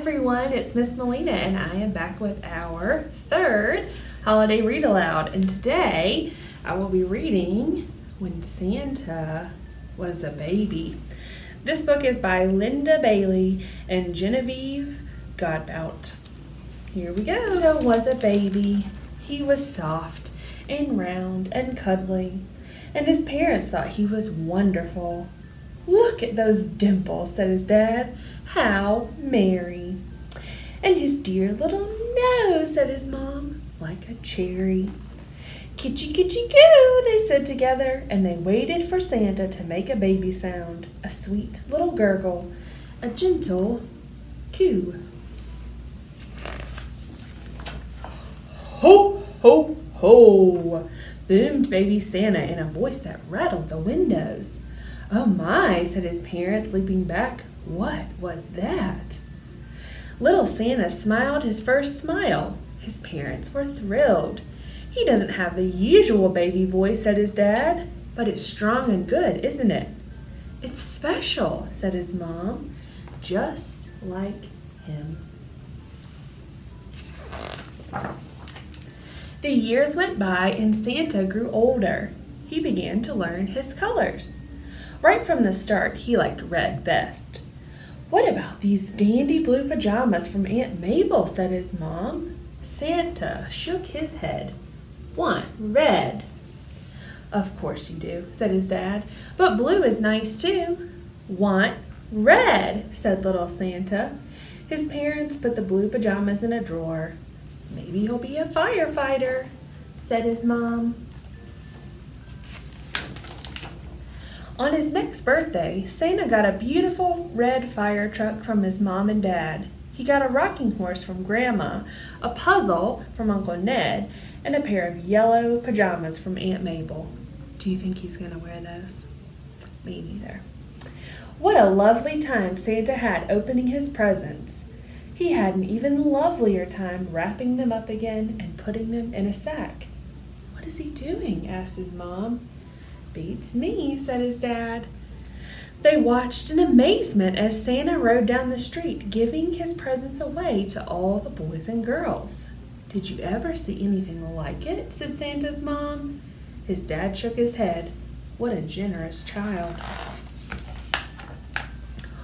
everyone, it's Miss Mellina and I am back with our third holiday read aloud. And today I will be reading When Santa Was a Baby. This book is by Linda Bailey and Genevieve Godbout. Here we go. Santa was a baby. He was soft and round and cuddly, and his parents thought he was wonderful. Look at those dimples, said his dad. How merry. And his dear little nose, said his mom, like a cherry. Kitchy, kitchy, goo, they said together, and they waited for Santa to make a baby sound, a sweet little gurgle, a gentle coo. Ho, ho, ho, boomed baby Santa in a voice that rattled the windows. Oh my, said his parents, leaping back. What was that? Little Santa smiled his first smile. His parents were thrilled. He doesn't have the usual baby voice, said his dad, but it's strong and good, isn't it? It's special, said his mom, just like him. The years went by and Santa grew older. He began to learn his colors. Right from the start, he liked red best. What about these dandy blue pajamas from Aunt Mabel? said his mom. Santa shook his head. Want red. Of course you do, said his dad. But blue is nice too. Want red, said little Santa. His parents put the blue pajamas in a drawer. Maybe he'll be a firefighter, said his mom. On his next birthday, Santa got a beautiful red fire truck from his mom and dad. He got a rocking horse from Grandma, a puzzle from Uncle Ned, and a pair of yellow pajamas from Aunt Mabel. Do you think he's going to wear those? Me neither. What a lovely time Santa had opening his presents. He had an even lovelier time wrapping them up again and putting them in a sack. What is he doing? asked his mom. Beats me, said his dad. They watched in amazement as Santa rode down the street, giving his presents away to all the boys and girls. Did you ever see anything like it? said Santa's mom. His dad shook his head. What a generous child.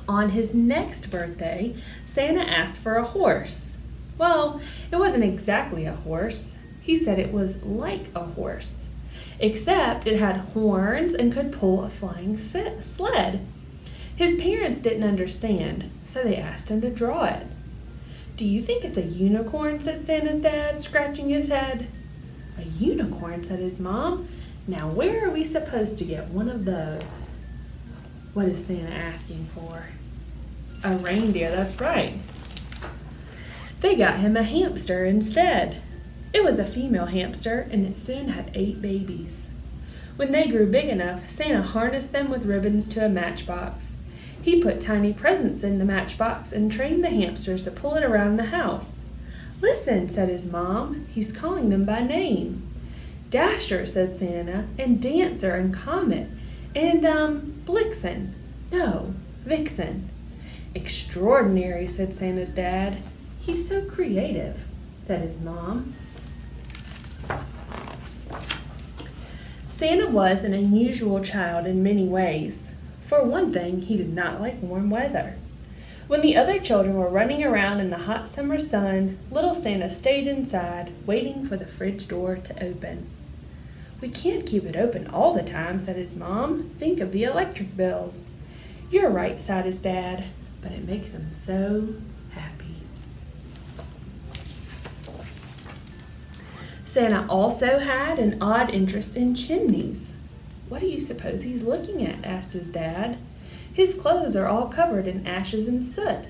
On his next birthday, Santa asked for a horse. Well, it wasn't exactly a horse. He said it was like a horse except it had horns and could pull a flying sled. His parents didn't understand, so they asked him to draw it. Do you think it's a unicorn? said Santa's dad, scratching his head. A unicorn, said his mom. Now, where are we supposed to get one of those? What is Santa asking for? A reindeer, that's right. They got him a hamster instead. It was a female hamster, and it soon had eight babies. When they grew big enough, Santa harnessed them with ribbons to a matchbox. He put tiny presents in the matchbox and trained the hamsters to pull it around the house. Listen, said his mom. He's calling them by name. Dasher, said Santa, and Dancer and Comet, and, um, Blixen. No, Vixen. Extraordinary, said Santa's dad. He's so creative, said his mom. Santa was an unusual child in many ways. For one thing, he did not like warm weather. When the other children were running around in the hot summer sun, little Santa stayed inside, waiting for the fridge door to open. We can't keep it open all the time, said his mom. Think of the electric bills. You're right, sighed his dad, but it makes him so Santa also had an odd interest in chimneys. What do you suppose he's looking at? asked his dad. His clothes are all covered in ashes and soot.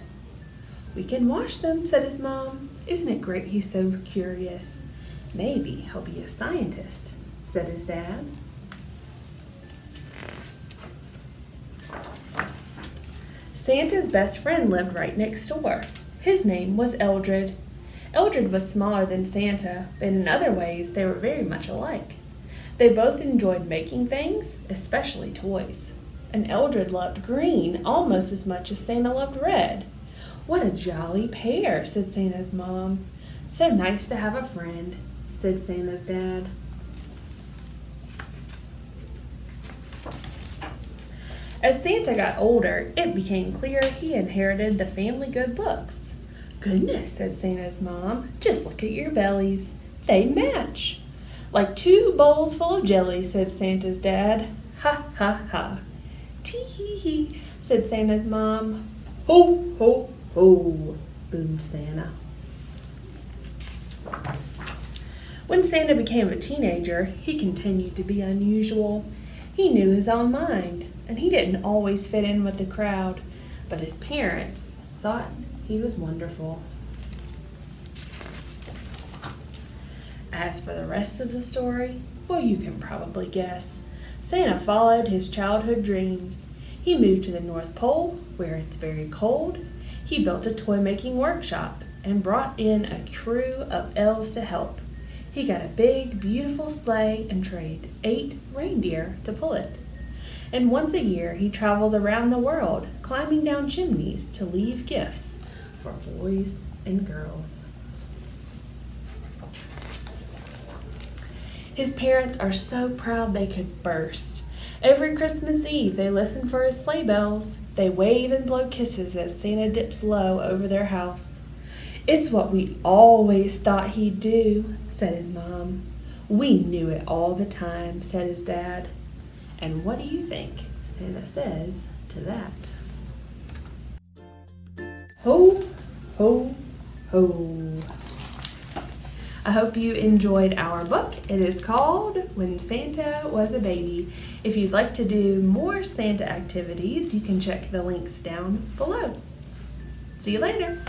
We can wash them, said his mom. Isn't it great he's so curious? Maybe he'll be a scientist, said his dad. Santa's best friend lived right next door. His name was Eldred. Eldred was smaller than Santa, but in other ways they were very much alike. They both enjoyed making things, especially toys. And Eldred loved green almost as much as Santa loved red. What a jolly pair, said Santa's mom. So nice to have a friend, said Santa's dad. As Santa got older, it became clear he inherited the family good looks. Goodness, said Santa's mom, just look at your bellies. They match. Like two bowls full of jelly, said Santa's dad. Ha ha ha. Tee hee hee, said Santa's mom. Ho ho ho, boomed Santa. When Santa became a teenager, he continued to be unusual. He knew his own mind, and he didn't always fit in with the crowd, but his parents thought he was wonderful. As for the rest of the story, well, you can probably guess. Santa followed his childhood dreams. He moved to the North Pole, where it's very cold. He built a toy making workshop and brought in a crew of elves to help. He got a big, beautiful sleigh and trained eight reindeer to pull it. And once a year, he travels around the world, climbing down chimneys to leave gifts for boys and girls. His parents are so proud they could burst. Every Christmas Eve, they listen for his sleigh bells. They wave and blow kisses as Santa dips low over their house. It's what we always thought he'd do, said his mom. We knew it all the time, said his dad. And what do you think Santa says to that? Ho, ho, ho. I hope you enjoyed our book. It is called When Santa Was a Baby. If you'd like to do more Santa activities, you can check the links down below. See you later.